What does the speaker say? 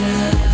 myself